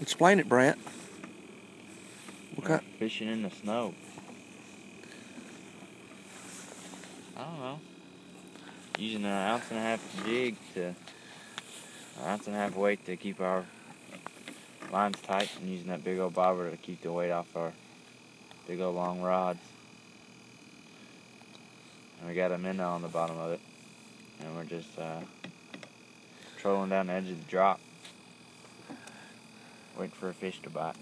Explain it, Brant. What kind? fishing in the snow. I don't know. Using an ounce and a half jig to, an ounce and a half weight to keep our lines tight, and using that big old bobber to keep the weight off our big old long rods. And we got a minnow on the bottom of it, and we're just uh, trolling down the edge of the drop, waiting for a fish to bite.